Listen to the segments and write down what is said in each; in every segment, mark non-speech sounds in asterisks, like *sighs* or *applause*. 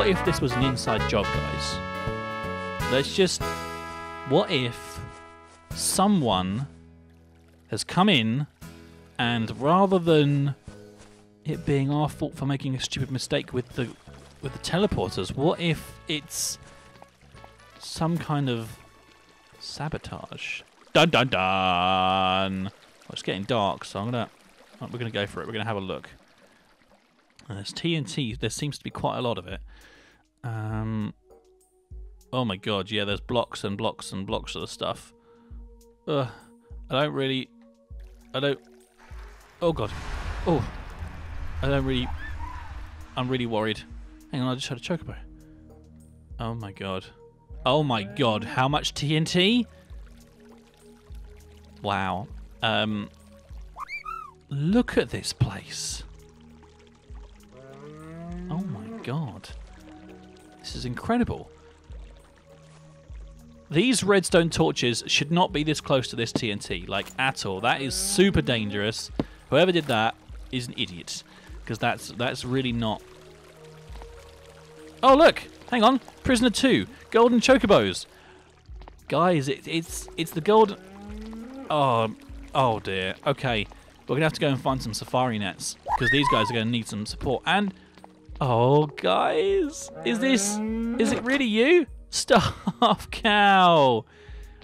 What if this was an inside job, guys? Let's just. What if someone has come in and rather than it being our fault for making a stupid mistake with the with the teleporters, what if it's some kind of sabotage? Dun dun dun! Well, it's getting dark, so I'm gonna we're gonna go for it. We're gonna have a look. Uh, and there's TNT. There seems to be quite a lot of it. Um. Oh my god, yeah. There's blocks and blocks and blocks of the stuff. Ugh. I don't really. I don't. Oh god. Oh. I don't really. I'm really worried. Hang on, I just had a chocobo. Oh my god. Oh my god, how much TNT? Wow. Um. Look at this place. Oh my god. This is incredible. These redstone torches should not be this close to this TNT, like at all. That is super dangerous. Whoever did that is an idiot, because that's that's really not. Oh look, hang on, prisoner two, golden chocobos. Guys, it, it's it's the golden. Oh, oh dear. Okay, we're gonna have to go and find some safari nets because these guys are gonna need some support. And oh, guys, is this is it really you? Staff cow.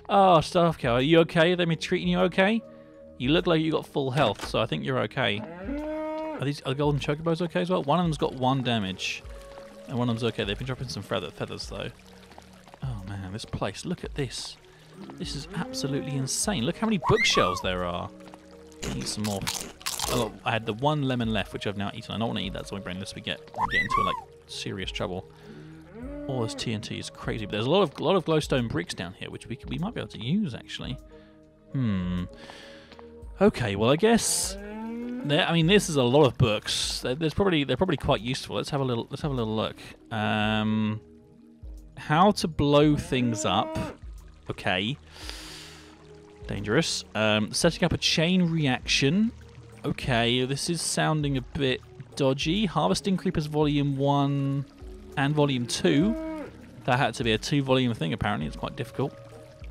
Oh, staff cow, are you okay? Are they treating you okay? You look like you got full health, so I think you're okay. Are these are the golden chocobos okay as well? One of them's got one damage, and one of them's okay. They've been dropping some feather feathers though. Oh man, this place! Look at this. This is absolutely insane. Look how many bookshelves there are. Eat some more. Oh, I had the one lemon left, which I've now eaten. I don't want to eat that so my brain unless we get get into like serious trouble. All this TNT is crazy, but there's a lot of lot of glowstone bricks down here, which we we might be able to use actually. Hmm. Okay, well I guess. There, I mean, this is a lot of books. There's probably they're probably quite useful. Let's have a little let's have a little look. Um, how to blow things up. Okay. Dangerous. Um, setting up a chain reaction. Okay, this is sounding a bit dodgy. Harvesting creepers volume one and volume two. That had to be a two volume thing. Apparently, it's quite difficult.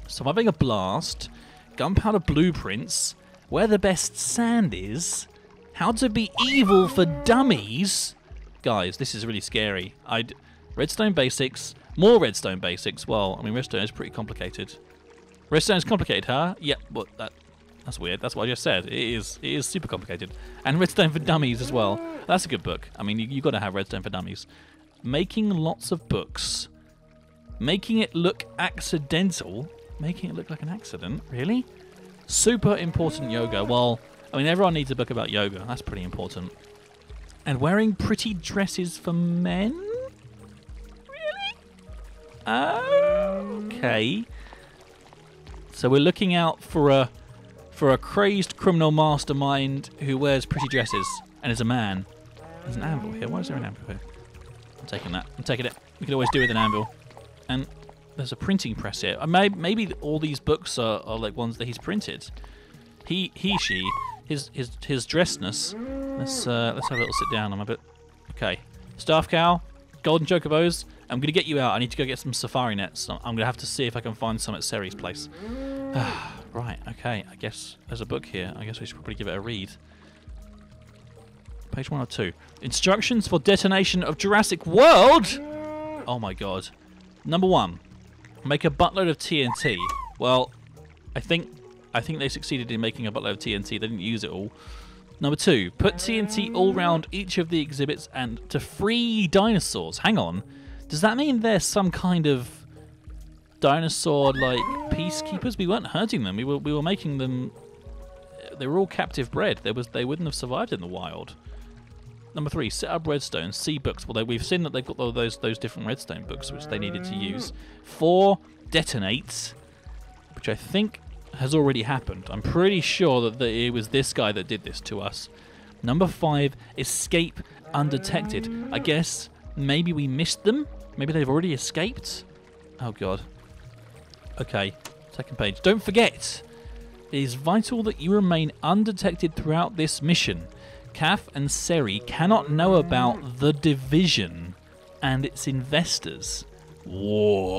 Surviving a blast. Gunpowder blueprints where the best sand is, how to be evil for dummies. Guys, this is really scary. I'd redstone basics, more redstone basics. Well, I mean, redstone is pretty complicated. Redstone is complicated, huh? Yep, yeah, but that that's weird. That's what I just said. It is it is super complicated. And Redstone for Dummies as well. That's a good book. I mean, you, you got to have Redstone for Dummies. Making lots of books, making it look accidental, making it look like an accident. Really? Super important yoga. Well, I mean, everyone needs a book about yoga. That's pretty important. And wearing pretty dresses for men? Really? Okay. So we're looking out for a for a crazed criminal mastermind who wears pretty dresses and is a man. There's an anvil here. Why is there an anvil here? I'm taking that. I'm taking it. We could always do with an anvil. And there's a printing press here. Uh, maybe all these books are, are like ones that he's printed. He, he, she, his, his, his dressedness. Let's, uh, let's have a little sit down. I'm a bit. Okay, staff cow, golden chocobos. I'm gonna get you out. I need to go get some safari nets. I'm gonna have to see if I can find some at Seri's place. *sighs* right. Okay. I guess there's a book here. I guess we should probably give it a read. Page one or two. Instructions for detonation of Jurassic World. Oh my god. Number one. Make a buttload of TNT. Well, I think I think they succeeded in making a buttload of TNT. They didn't use it all. Number two, put TNT all round each of the exhibits and to free dinosaurs. Hang on. Does that mean they're some kind of dinosaur like peacekeepers? We weren't hurting them. We were we were making them uh, they were all captive bred. There was they wouldn't have survived in the wild. Number three, set up redstone, see books. Well, we've seen that they've got those those different redstone books which they needed to mm. use. Four, detonates, which I think has already happened. I'm pretty sure that the, it was this guy that did this to us. Number five, escape undetected. I guess maybe we missed them. Maybe they've already escaped. Oh god. Okay, second page. Don't forget, it is vital that you remain undetected throughout this mission. Caff and Seri cannot know about the division. and its investors. What?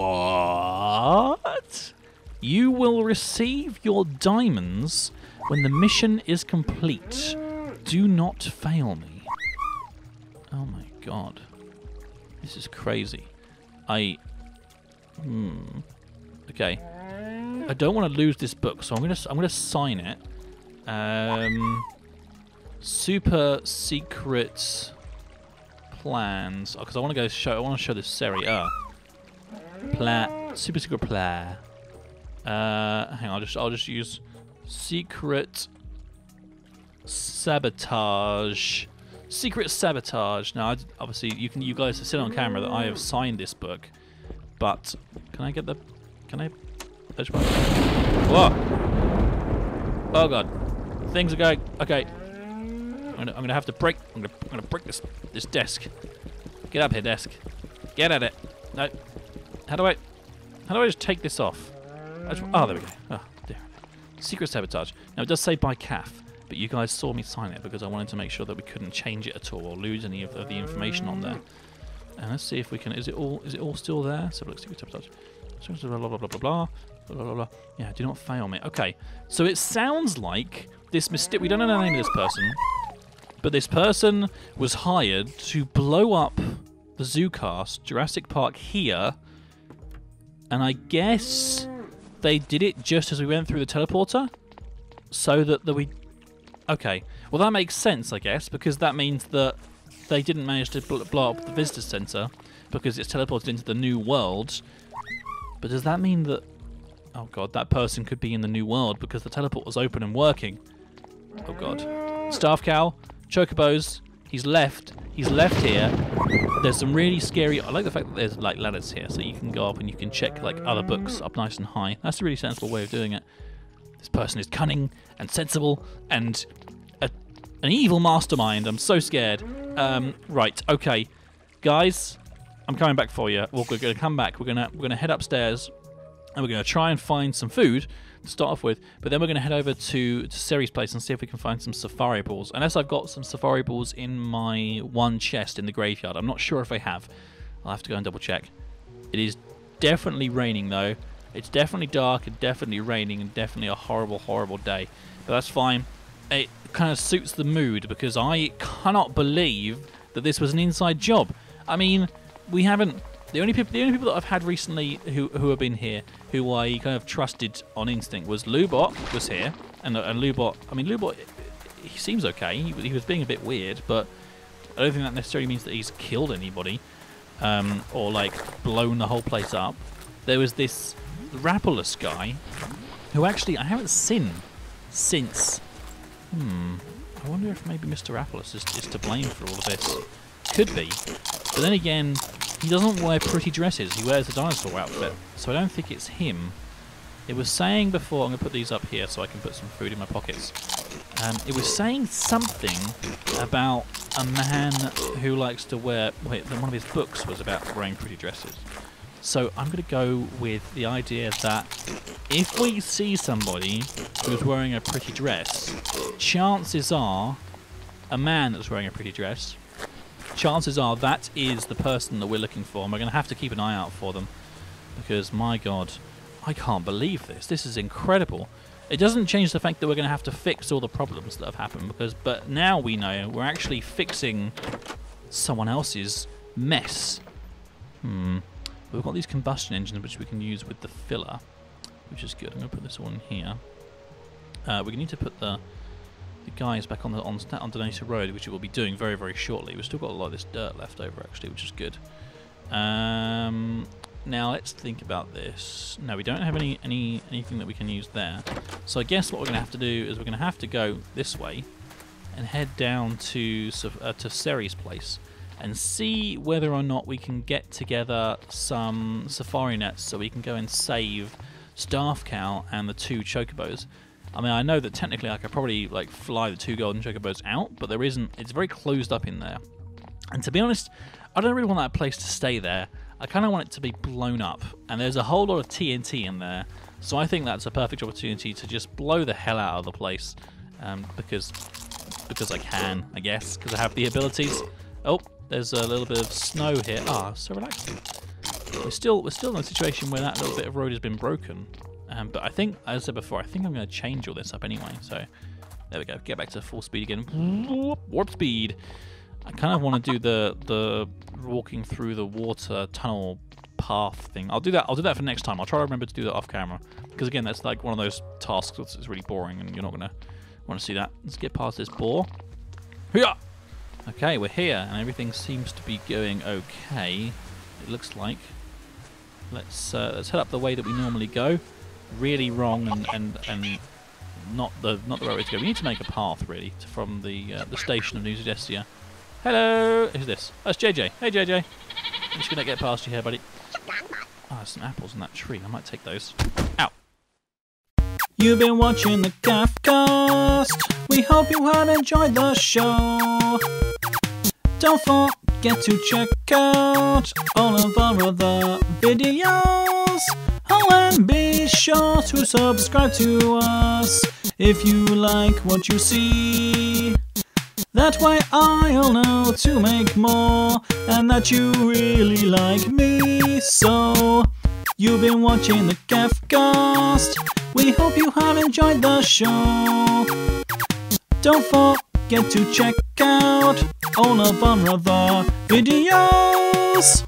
You will receive your diamonds when the mission is complete. Do not fail me. Oh my god. This is crazy. I. Hmm. Okay. I don't want to lose this book, so I'm gonna I'm gonna sign it. Um. Super secret plans. Because I want to go show. I want to show this Seri. Ah. Plan. Super secret plan. Uh, hang on. I'll just I'll just use secret sabotage. Secret sabotage. Now, obviously, you can you guys have seen on camera that I have signed this book, but can I get the? Can I? One? Whoa! Oh god, things are going. Okay, I'm gonna I'm gonna have to break. I'm gonna I'm gonna break this this desk. Get up here, desk. Get at it. No. How do I? How do I just take this off? Just, oh, there we go. Oh, dear. Secret sabotage. Now it does say by CAF, but you guys saw me sign it because I wanted to make sure that we couldn't change it at all or lose any of, of the information on there. And let's see if we can. Is it all? Is it all still there? So look, secret sabotage. Blah, blah, blah, blah, blah, blah, blah, blah. Yeah, do not fail me. Okay, so it sounds like this mystic. We don't know the name of this person, but this person was hired to blow up the ZooCast Jurassic Park here, and I guess they did it just as we went through the teleporter, so that, that we. Okay, well that makes sense, I guess, because that means that they didn't manage to blow up the visitor center because it's teleported into the new world but does that mean that? Oh god, that person could be in the new world because the teleport was open and working. Oh god. Staff cow, chocobos. He's left. He's left here. There's some really scary. I like the fact that there's like ladders here, so you can go up and you can check like other books up nice and high. That's a really sensible way of doing it. This person is cunning and sensible and a, an evil mastermind. I'm so scared. Um, right, okay, guys, I'm coming back for you. We're going to come back. We're gonna we're gonna head upstairs and we're going to try and find some food to start off with. But then we're going to head over to, to Seri's place and see if we can find some safari balls. Unless I've got some safari balls in my one chest in the graveyard. I'm not sure if I have. I'll have to go and double check. It is definitely raining though. It's definitely dark and definitely raining and definitely a horrible, horrible day. But that's fine. It kind of suits the mood because I cannot believe that this was an inside job. I mean, we haven't the only people, the only people that I've had recently who who have been here, who I kind of trusted on instinct, was Lubot was here, and and Lubot. I mean, Lubot, he seems okay. He, he was being a bit weird, but I don't think that necessarily means that he's killed anybody, um, or like blown the whole place up. There was this Rapulus guy, who actually I haven't seen since. Hmm. I wonder if maybe Mr. Rapulus is, is to blame for all of this. Could be. But then again, he doesn't wear pretty dresses, he wears a dinosaur outfit. So I don't think it's him. It was saying before, I'm going to put these up here so I can put some food in my pockets. Um, it was saying something about a man who likes to wear... Wait, one of his books was about wearing pretty dresses. So I'm going to go with the idea that if we see somebody who's wearing a pretty dress, chances are a man that's wearing a pretty dress chances are that is the person that we're looking for, and we're going to have to keep an eye out for them. Because, my god, I can't believe this. This is incredible. It doesn't change the fact that we're going to have to fix all the problems that have happened, because but now we know we're actually fixing someone else's mess. Hmm. We've got these combustion engines which we can use with the filler, which is good. I'm going to put this in here. Uh, we need to put the the guys back on the on, on Donator Road, which we will be doing very, very shortly. We've still got a lot of this dirt left over, actually, which is good. Um, now let's think about this. No, we don't have any, any anything that we can use there. So I guess what we're going to have to do is we're going to have to go this way and head down to uh, to Seri's place and see whether or not we can get together some safari nets so we can go and save Staff Cow and the two chocobos. I mean, I know that technically I could probably like fly the two golden chocobos out, but there isn't. It's very closed up in there. And to be honest, I don't really want that place to stay there. I kind of want it to be blown up. And there's a whole lot of TNT in there. So I think that's a perfect opportunity to just blow the hell out of the place. Um, because because I can, I guess, because I have the abilities. Oh, There's a little bit of snow here. Ah, so relaxing. We're still we're still in a situation where that little bit of road has been broken. Um, but I think, as I said before, I think I'm going to change all this up anyway. So there we go. Get back to full speed again. Warp speed. I kind of want to do the the walking through the water tunnel path thing. I'll do that. I'll do that for next time. I'll try to remember to do that off camera because again, that's like one of those tasks that's really boring, and you're not gonna want to see that. Let's get past this bore. Yeah. Okay, we're here, and everything seems to be going okay. It looks like. Let's uh, let's head up the way that we normally go. Really wrong and and, and not the not the right way to go. We need to make a path really to, from the uh, the station of New Zoodesia. Hello, who's this? Oh, it's JJ. Hey JJ. I'm just gonna get past you here, buddy. Oh, some apples in that tree. I might take those. Ow. You've been watching the CaffCast. We hope you have enjoyed the show. Don't forget to check out all of our other videos. Oh, and be sure to subscribe to us if you like what you see. That way I'll know to make more and that you really like me. So, you've been watching the CaffCast. We hope you have enjoyed the show. Don't forget to check out all of our other videos.